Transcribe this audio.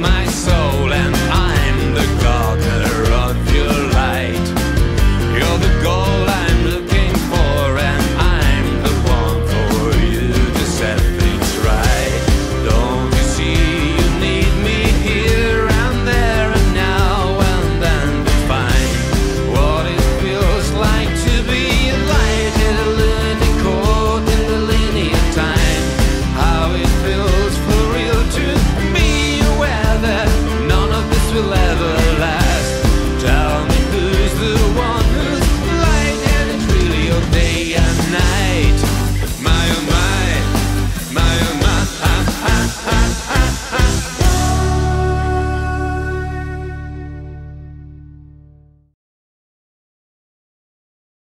my soul.